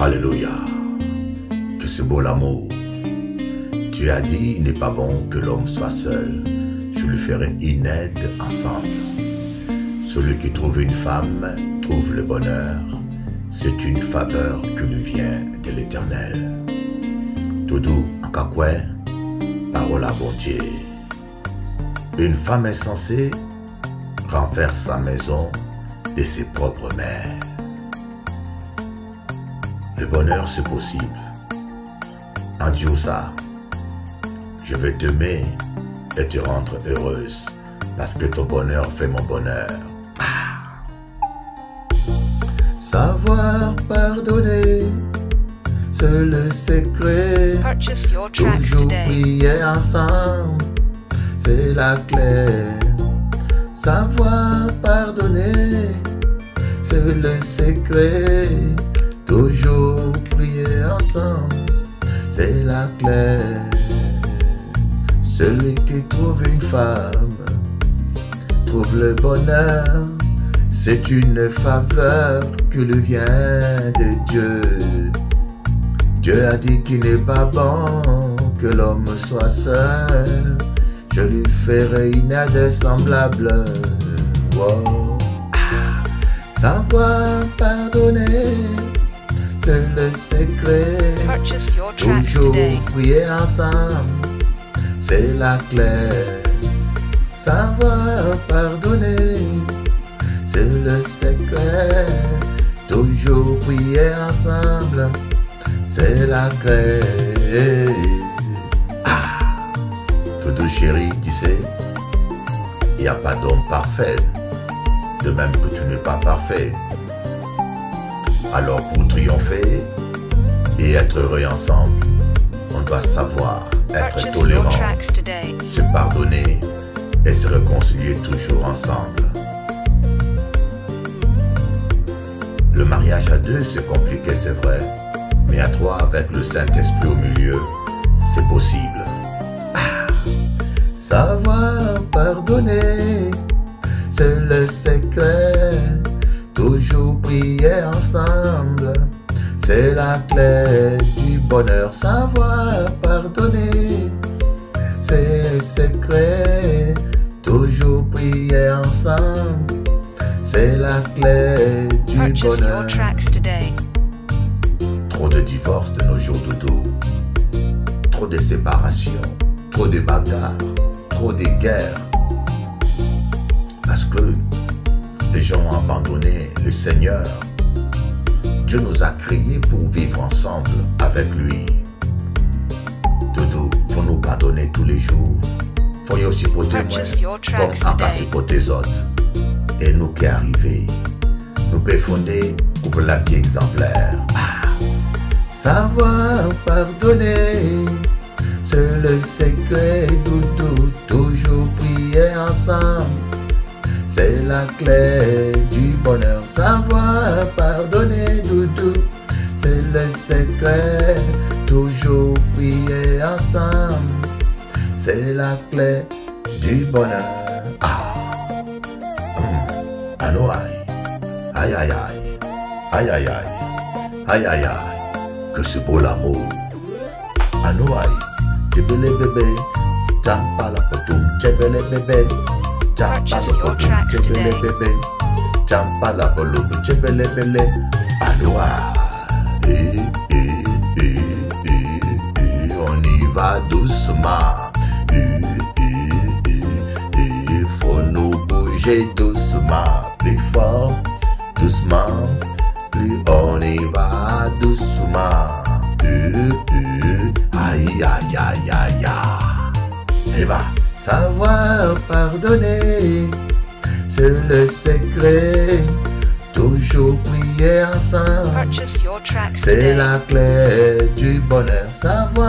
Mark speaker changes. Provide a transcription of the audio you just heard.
Speaker 1: Alléluia. Que c'est beau l'amour. Tu as dit, il n'est pas bon que l'homme soit seul. Je lui ferai une aide ensemble. Celui qui trouve une femme trouve le bonheur. C'est une faveur que lui vient de l'éternel. Doudou Akakwe, parole à bon. Une femme insensée renverse sa maison de ses propres mains. Le bonheur, c'est possible. En Dieu, ça, je vais t'aimer et te rendre heureuse parce que ton bonheur fait mon bonheur. Savoir pardonner, c'est le secret.
Speaker 2: Your
Speaker 1: Toujours
Speaker 2: today.
Speaker 1: prier ensemble, c'est la clé. Savoir pardonner, c'est le secret. Toujours prier ensemble, c'est la clé. Celui qui trouve une femme trouve le bonheur. C'est une faveur que lui vient de Dieu. Dieu a dit qu'il n'est pas bon que l'homme soit seul. Je lui ferai une aide semblable. Wow. Ah. Savoir pardonner, c'est le secret.
Speaker 2: Purchase your tracks
Speaker 1: Toujours
Speaker 2: today.
Speaker 1: prier ensemble, c'est la clé. Savoir pardonner, c'est le secret. Toujours prier ensemble, c'est la clé. Ah, Doudou chéri, tu sais, il n'y a pas d'homme parfait, de même que tu n'es pas parfait. Alors pour triompher et être heureux ensemble, on doit savoir être tolérant, se pardonner et se réconcilier toujours ensemble. Le mariage à deux, c'est compliqué, c'est vrai, mais à trois, avec le Saint-Esprit au milieu, c'est possible. Ah. Savoir pardonner, bonheur. Savoir pardonner, c'est le secret. Toujours prier ensemble, c'est la clé du
Speaker 2: Purchase your
Speaker 1: bonheur.
Speaker 2: tracks today.
Speaker 1: Trop de divorces de nos jours, Doudou. Trop de séparations, trop de bagarres, trop de guerres. Parce que les gens ont abandonné le Seigneur. Dieu nous a créés pour vivre ensemble avec lui. Doudou, faut nous pardonner tous les jours. Faut y aussi porter
Speaker 2: your
Speaker 1: comme à pour tes autres. Et nous qui arrivés, nous pouvons fonder couple la vie exemplaire. Ah. Savoir pardonner, c'est le secret doudou, toujours prier ensemble. C'est la clé du bonheur, savoir pardonner la clé du bonheur. Ah. Hum. Anoaï. Aïe aïe aïe. Aïe aïe aïe. Aïe aïe aïe. Que c'est beau l'amour. Anoaï. Tchébélé bébé. Tchampa la potoum. Tchébélé bébé. Tchampa la potoum. Tchébélé
Speaker 2: today.
Speaker 1: bébé. Tchampa la potoum. Tchébélé bébé. Eh, eh, on y va doucement. Bouger doucement, plus fort, doucement, plus on y va doucement. Eh, eh, aïe, aïe, aïe, aïe, aïe. Eh ben, savoir pardonner, c'est le secret. Toujours prier ensemble. C'est la clé du bonheur, savoir